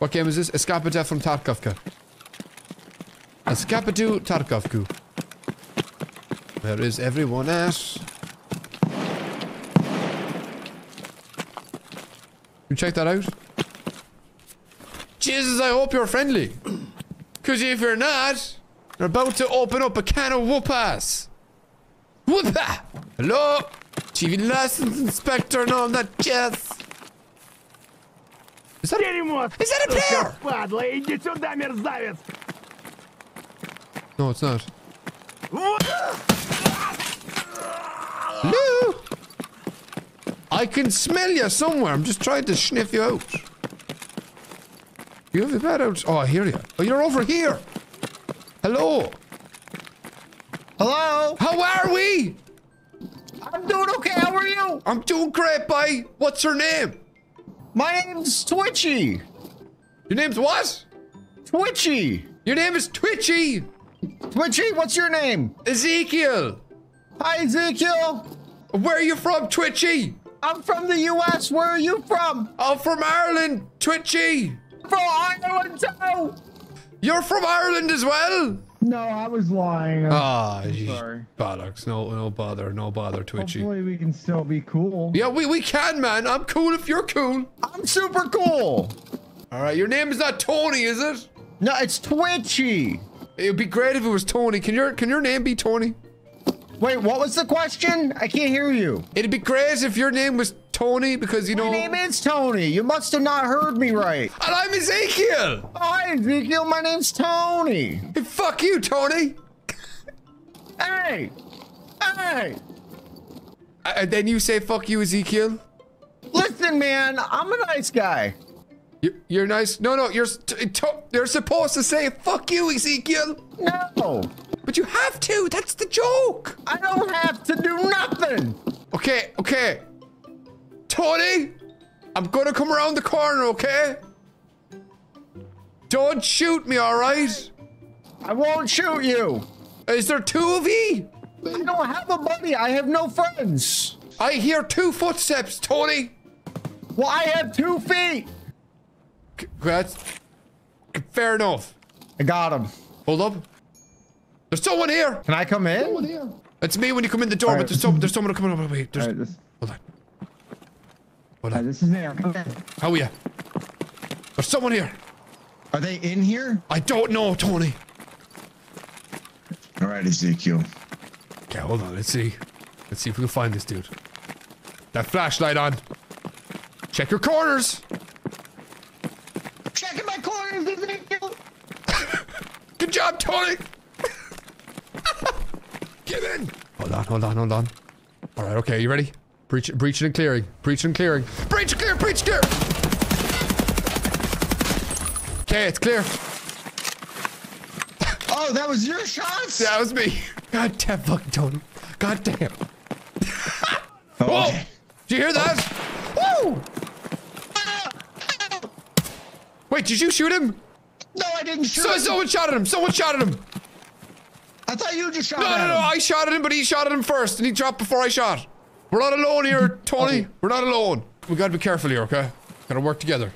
What game is this? Escapade from Tarkovka. Escapade Tarkovku. Where is everyone at? You check that out? Jesus, I hope you're friendly. Cause if you're not, you're about to open up a can of whoop ass. Whoopa! Hello? TV license inspector and all that jazz. Is that, Дерьмо! is that a player? Падла, иди сюда, мерзавец! No, it's not. Hello? I can smell you somewhere. I'm just trying to sniff you out. You have a bad out. Oh, I hear you. Oh, you're over here. Hello. Hello? How are we? I'm doing okay. How are you? I'm doing great, bye. What's your name? My name's Twitchy. Your name's what? Twitchy. Your name is Twitchy. Twitchy, what's your name? Ezekiel. Hi, Ezekiel. Where are you from, Twitchy? I'm from the U.S. Where are you from? I'm from Ireland, Twitchy. From Ireland, too. You're from Ireland as well? No, I was lying. Ah, sorry. bollocks. No, no bother, no bother, Twitchy. Hopefully we can still be cool. Yeah, we, we can, man. I'm cool if you're cool. I'm super cool. All right, your name is not Tony, is it? No, it's Twitchy. It would be great if it was Tony. Can your can your name be Tony? Wait, what was the question? I can't hear you. It'd be great if your name was Tony because you My know. name is Tony. You must have not heard me right. and I'm Ezekiel. Hi, Ezekiel. My name's Tony. Hey, fuck you, Tony. Hey. Hey. And then you say fuck you, Ezekiel. Listen, man. I'm a nice guy. You're, you're nice. No, no, you're s- t- to- you're supposed to say fuck you, Ezekiel. No. But you have to. That's the joke. I don't have to do nothing. Okay, okay. Tony, I'm gonna come around the corner, okay? Don't shoot me, alright? I won't shoot you. Is there two of ye? I don't have a buddy. I have no friends. I hear two footsteps, Tony. Well, I have two feet. C- That's fair enough. I got him. Hold up. There's someone here. Can I come in? It's me when you come in the door, but there's, some, there's someone coming over. Wait, there's, Alright, this, hold on. Hold alright, on. this is there. Come in. How are you? There's someone here. Are they in here? I don't know, Tony. All right, Ezekiel. Okay, hold on. Let's see. Let's see if we can find this dude. That flashlight on. Check your corners. Checking my corners, Ezekiel. Good job, Tony. Get in. Hold on, hold on, hold on. All right, okay, you ready? Breach, breaching and clearing. Breaching and clearing. Breach clear, breach clear. Okay, it's clear. Oh, that was your shots? That was me. God damn fucking Tony. God damn. Oh, Whoa! okay. Did you hear that? Oh. Woo! Wait, did you shoot him? No, I didn't shoot. So, him. someone shot at him. Someone shot at him. I thought you just shot No, at no, no. him. I shot at him, but he shot at him first, and he dropped before I shot. We're not alone here, mm-hmm. Tony. We're not alone. We gotta be careful here, okay? Gotta work together.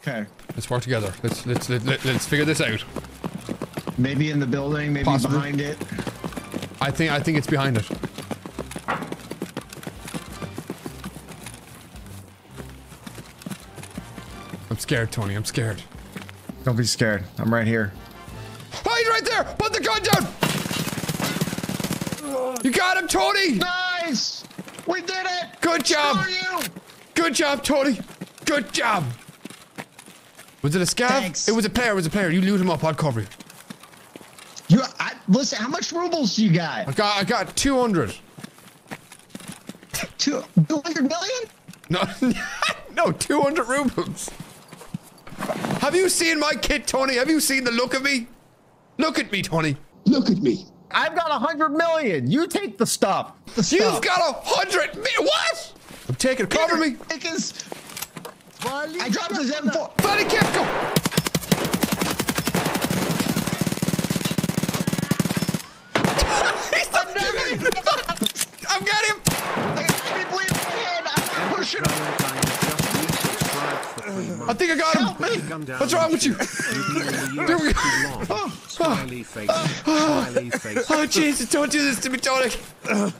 Okay. Let's work together. Let's let's let, let, let's figure this out. Maybe in the building, maybe Possibly. behind it. I think I think it's behind it. I'm scared, Tony. I'm scared. Don't be scared. I'm right here. Oh, he's right there! Put the gun down! You got him, Tony! Nice. We did it. Good job! Good job, Tony! Good job! Was it a scav? Thanks. It was a player, it was a player. You loot him up, I'll cover you. You. I, listen. How much rubles do you I got? got I got 200. Two. Two hundred million? No, no, 200 rubles. Have you seen my kit, Tony? Have you seen the look of me? Look at me, Tony. Look at me. I've got a hundred million. You take the stuff. The You've stuff. got a hundred mi- What? I'm taking it. Cover me. Because I dropped his M4. Buddy, can't go. He's not moving. I've got him. I can't believe my. I'm pushing him. I think I got him. Help me. What's wrong with you? Oh. Smiley face. Smiley face. Oh Jesus! Don't do this to me, Tony.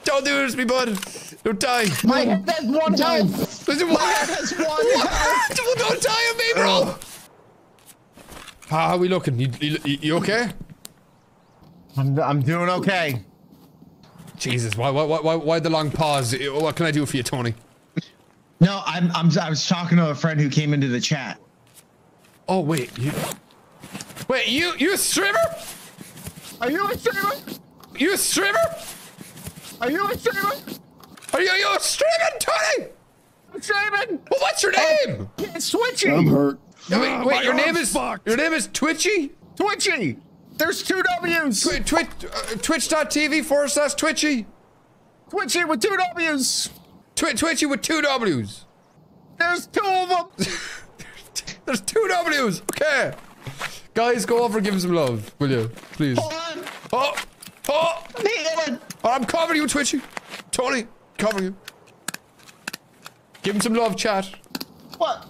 Don't do this to me, bud. Don't die. My head has one health. Listen, My head has one What? health. Don't don't die on me, bro. How are we looking? You, you, you okay? I'm, I'm doing okay. Jesus, why, why, why, why the long pause? What can I do for you, Tony? No, I'm, I'm, I was talking to a friend who came into the chat. Oh wait, you. Wait, you, you a streamer? Are you a streamer? You a streamer? Are you a streamer? Are you, you a streaming, Tony? I'm streaming. Well, what's your name? It's Twitchy. I'm hurt. Yeah, wait, Ah, wait, my your name is fucked. your name is Twitchy. Twitchy. There's two W's. Twi- Twitch, uh, Twitch.tv forward slash Twitchy. Twitchy with two W's. Twi- Twitchy with two W's. There's two of them. There's two W's. Okay. Guys, go over and give him some love, will you? Please. Hold on. Oh, oh, I'm healing. oh, I'm covering you, Twitchy. Tony, covering you. Give him some love, chat. What?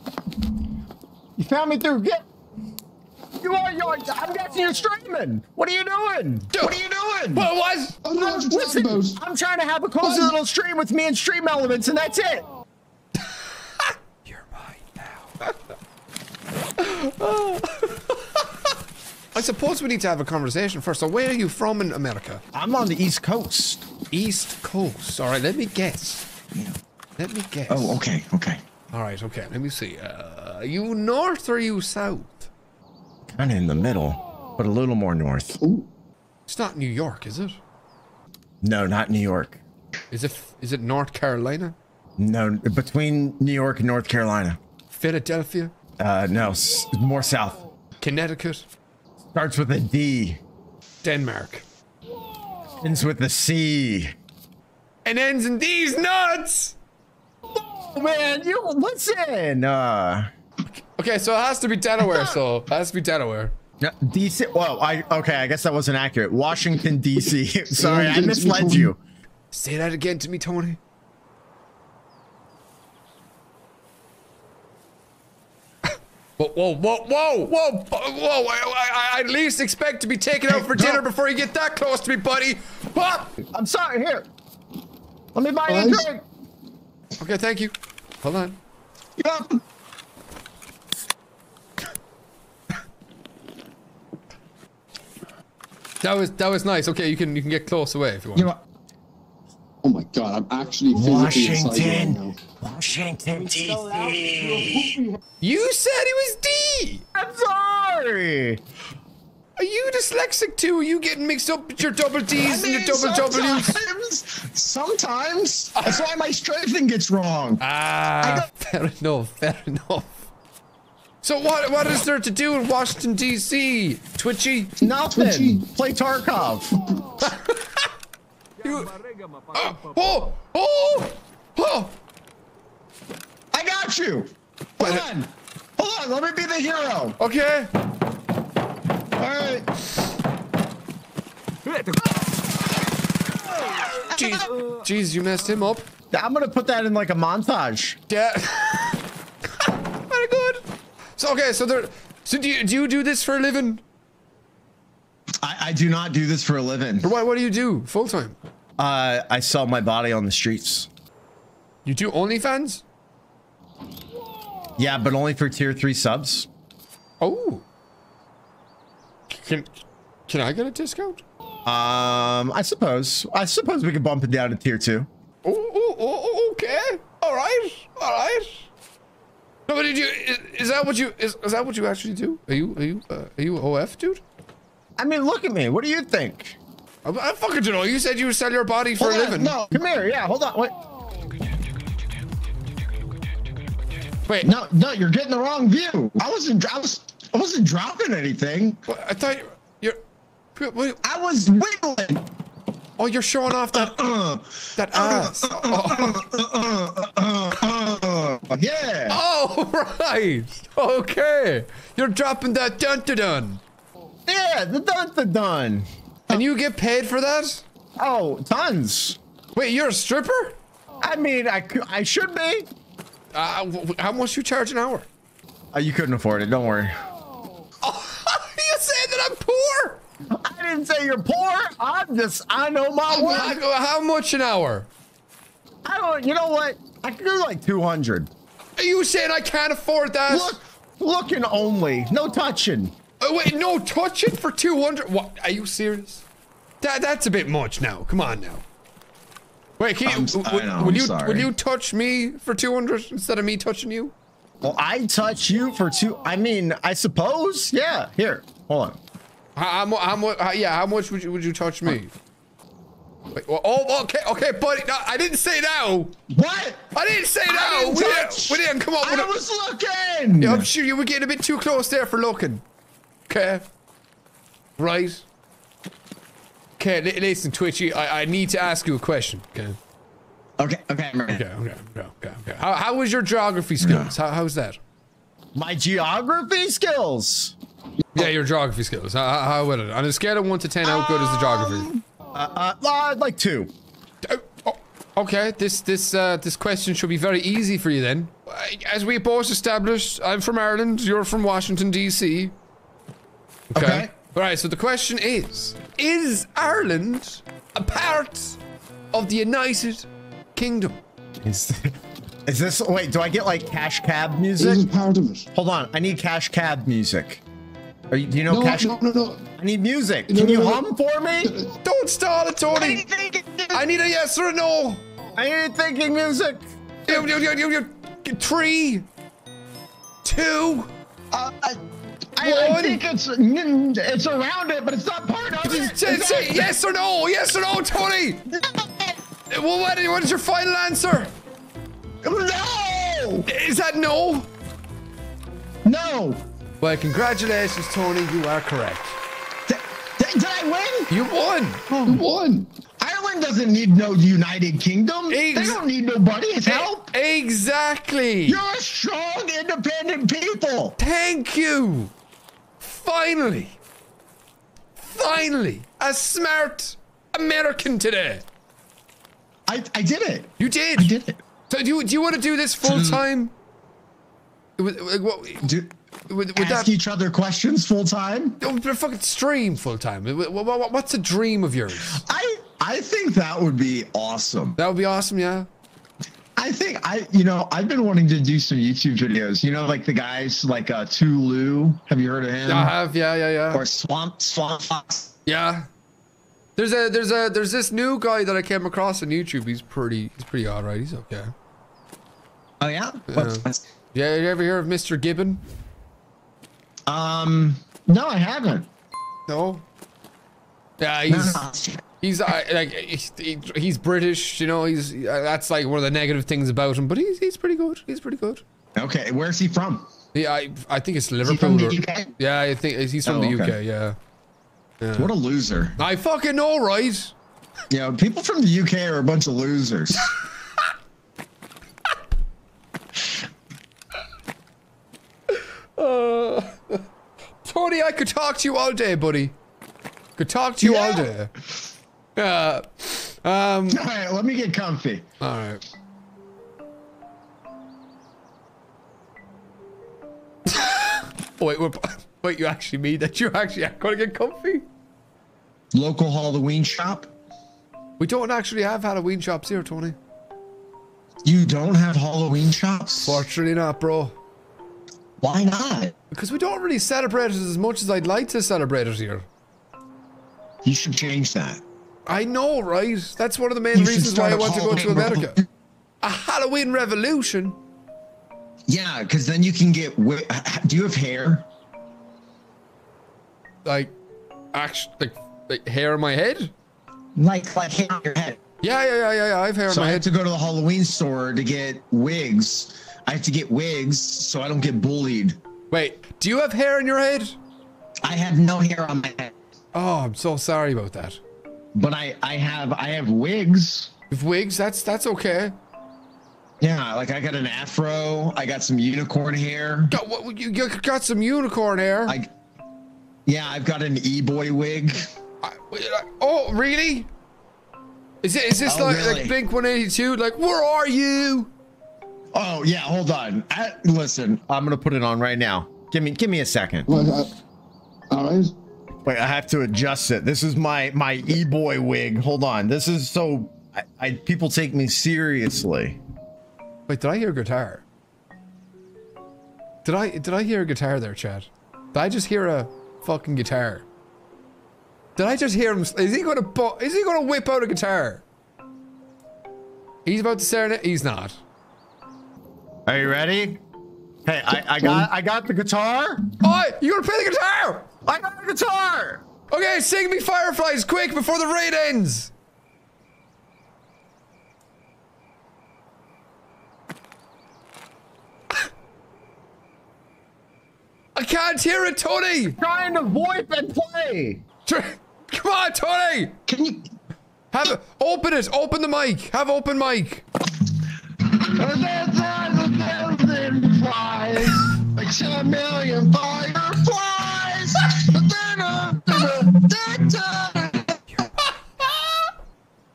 You found me through. Get. You are. You are. I'm guessing you're streaming. What are you doing? What are you doing? What was? I don't know what you're Listen, talking about. I'm trying to have a cozy little stream with me and Stream Elements, and that's it. You're mine now. I suppose we need to have a conversation first. So, where are you from in America? I'm on the East Coast. East Coast. All right, let me guess. Let me guess. Oh, okay, okay. All right, okay. Let me see. Uh, are you north or are you south? Kind of in the middle, but a little more north. It's not New York, is it? No, not New York. Is it? Is it North Carolina? No, between New York and North Carolina. Philadelphia? Uh, no, s- more south. Connecticut? Starts with a D. Denmark? Ends with a C. And ends in these nuts. Oh man, you listen. Uh, Okay, so it has to be Delaware. So it has to be Delaware. no, DC. Well, I okay. I guess that wasn't accurate. Washington D.C. Sorry, I misled you. Say that again to me, Tony. Whoa, whoa, whoa, whoa, whoa, whoa! I, I, I at least expect to be taken out for Hey, dinner before you get that close to me, buddy. Whoop! I'm sorry. Here, let me buy you a drink. Okay, thank you. Hold on. Yeah. That was that was nice. Okay, you can you can get close away if you want. You know what? Oh my god, I'm actually physically inside you right. Washington, Washington D.C. You said it was D. I'm sorry. Are you dyslexic too? Are you getting mixed up with your double D's and your double W's? sometimes, sometimes. That's why my strafing gets wrong. Ah, fair enough. Fair enough. So what what is there to do in Washington D.C. Twitchy? Nothing. Twitchy. Play Tarkov. Oh, oh, oh, oh! I got you. Hold on. Hold on. Let me be the hero. Okay. All right. Jeez, jeez, you messed him up. I'm gonna put that in like a montage. Yeah. Very good. So okay, so there. So do you do you do this for a living? I, I do not do this for a living. What what do you do full time? Uh, I sell my body on the streets. You do OnlyFans? Yeah, but only for tier three subs. Oh. Can can I get a discount? Um, I suppose. I suppose we could bump it down to tier two. Oh, oh, oh, oh, okay. All right. All right. No, but did you? Is, is that what you? Is, is that what you actually do? Are you? Are you? Uh, are you OF, dude? I mean, look at me. What do you think? I, I fucking don't know. You said you would sell your body for Hold a on, living. No, Come here. Yeah, hold on. Wait. Wait. no, no. You're getting the wrong view. I wasn't. I was. I wasn't dropping anything. What- I thought you- you're. Wait, I was wiggling. oh, you're showing off that Uh, that ass. Oh, uh, uh, yeah. oh, right. Okay. You're dropping that dun dun dun. Yeah, the the done. And you get paid for that? Oh, tons. Wait, you're a stripper? I mean, I, I should be. Uh, how much you charge an hour? Uh, you couldn't afford it. Don't worry. Oh, you saying that I'm poor? I didn't say you're poor. I'm just. I know my How, work. how much an hour? I don't. You know what? I could do like 200. Are you saying I can't afford that? Look, looking only. No touching. Oh, wait, no, touch it for 200? What? Are you serious? That That's a bit much now. Come on now. Wait, can you, I'm will, know, will you, sorry. will you touch me for 200 instead of me touching you? Well, I touch you for two. I mean, I suppose. Yeah. Here. Hold on. How, how, how much, how, yeah, how much would you, would you touch me? Wait, well, oh, okay, okay, buddy. No, I didn't say now. What? I didn't say I didn't We didn't, we didn't come up with I was looking. Yeah, I'm sure you were getting a bit too close there for looking. Okay. Right. Okay, li- listen, Twitchy, I, I need to ask you a question. Okay. Okay, okay, I'm ready. Okay, okay, okay, okay. okay. How, how was your geography skills? How, how's that? My geography skills. Yeah, your geography skills. How, how, how well? On a scale of 1 to 10, how good is the geography? Uh, uh, like two. Uh, oh, okay, this this uh, this question should be very easy for you then. As we both established, I'm from Ireland. You're from Washington D.C. Okay. Okay. All right. So the question is: Is Ireland a part of the United Kingdom? Is, is this? Wait, do I get like cash cab It is music? part of it. Hold on. I need cash cab music. Are you, do you know No, cash? no, no, no. I need music. No, Can no, you no. hum for me? Don't stall it, Tony. I need a yes or a no. I need thinking music. Three, two. Uh, I, I, I think it's it's around it, but it's not part of it. Say, say yes or no. Yes or no, Tony. Well, what, what is your final answer? No! Is that no? No! Well, congratulations, Tony. You are correct. Did, did I win? You won. Hmm. You won. Ireland doesn't need no United Kingdom. they don't need nobody's help. Exactly. You're a strong, independent people. Thank you. Finally. Finally. A smart American today. I, I did it. You did. I did it. So do you, do you want to do this full time? Would, would, would, Do, would ask that each other questions full time. oh, fucking stream full time? Wh- wh- wh- What's a dream of yours? I I think that would be awesome. That would be awesome, yeah. I think I, you know, I've been wanting to do some YouTube videos. You know, like the guys like uh Tulu. Have you heard of him? I have, yeah, yeah, yeah. Or Swamp Swamp Fox. Yeah. There's a there's a there's this new guy that I came across on YouTube. He's pretty he's pretty alright. He's okay. Oh yeah. What's- Yeah, you ever hear of Mr. Gibbon? um. No, I haven't. No. Yeah, No, he's no. He's uh, like he's, he- he's British. You know, he's uh, that's like one of the negative things about him. But he's he's pretty good. He's pretty good. Okay, where's he from? Yeah, I I think it's Liverpool. from the or- Yeah, I think he's from Oh, the okay. UK. Yeah. What a loser. I fucking know, right? Yeah, people from the UK are a bunch of losers. Tony, I could talk to you all day, buddy. Could talk to you all day. Yeah. Um. All right, let me get comfy. All right. wait, wait, you actually mean that you're actually going to get comfy? Local Halloween shop. We don't actually have Halloween shops here, Tony. You don't have Halloween shops? Fortunately not, bro. Why not? Because we don't really celebrate it as much as I'd like to celebrate it here. You should change that. I know, right? That's one of the main You should reasons why I a want to go to Halloween America. revolution. A Halloween revolution? Yeah, because then you can get. wi- Do you have hair? Like, actually, like, like hair on my head? Like, like hair on your head. Yeah, yeah, yeah, yeah, yeah. I have hair So on I my head. to go to the Halloween store to get wigs. I have to get wigs so I don't get bullied. Wait, do you have hair in your head? I have no hair on my head, Oh, I'm so sorry about that. But I I have I have wigs. With wigs, that's that's okay. Yeah, like I got an afro. I got some unicorn hair. Got, what, you, you got some unicorn hair. I yeah, I've got an e-boy wig. I- oh, really? Is it is this Oh, like, really? like Blink 182? Like, where are you? Oh yeah, hold on. I, listen, I'm gonna put it on right now. Give me give me a second. Well, uh, all right. Wait, I have to adjust it. This is my my e-boy wig. Hold on. This is so I, I people take me seriously. Wait, did I hear a guitar? Did I did I hear a guitar there, Chad? Did I just hear a fucking guitar? Did I just hear him? Is he gonna is he gonna whip out a guitar? He's about to serenade. He's not. Are you ready? Hey, I, I got I got the guitar. Oh, you gonna play the guitar? I got the guitar. Okay, sing me Fireflies quick before the raid ends. I can't hear it, Tony. Trying to VoIP and play. Come on, Tony. can you? Have it. Open it. Open the mic. Have open mic. Like ten million fireflies.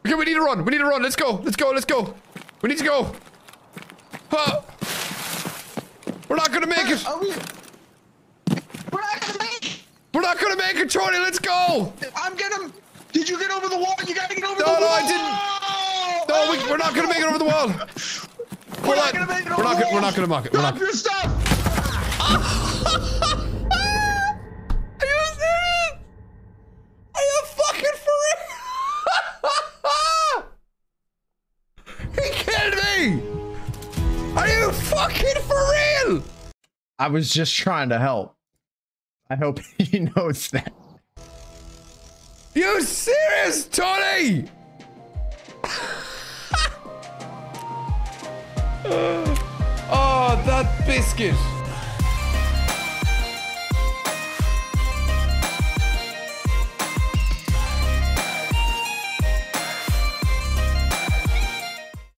Okay, we need to run. We need to run. Let's go. Let's go. Let's go. We need to go. Huh. We're not gonna make it. Are we? We're not gonna make. We're not gonna make it, Tony. Let's go. I'm gonna. Did you get over the wall? You gotta get over No, the wall. no, no, I didn't. No, we, we're not gonna make it over the wall. We're, not gonna make it over we're not, the gonna- we're not gonna mock it. We're Drop not. your stuff. Are you fucking for real? I was just trying to help. I hope he knows that. You serious, Tony? oh, that biscuit.